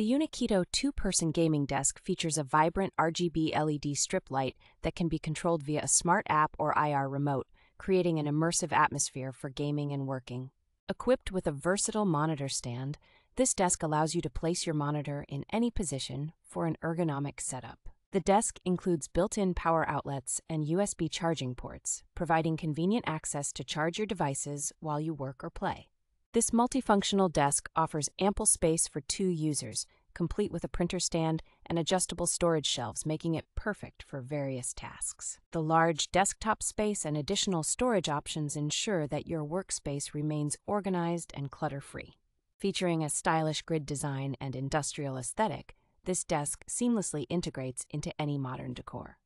The Unikito two person gaming desk features a vibrant RGB LED strip light that can be controlled via a smart app or IR remote, creating an immersive atmosphere for gaming and working. Equipped with a versatile monitor stand, this desk allows you to place your monitor in any position for an ergonomic setup. The desk includes built in power outlets and USB charging ports, providing convenient access to charge your devices while you work or play. This multifunctional desk offers ample space for two users, complete with a printer stand and adjustable storage shelves, making it perfect for various tasks. The large desktop space and additional storage options ensure that your workspace remains organized and clutter free. Featuring a stylish grid design and industrial aesthetic, this desk seamlessly integrates into any modern decor.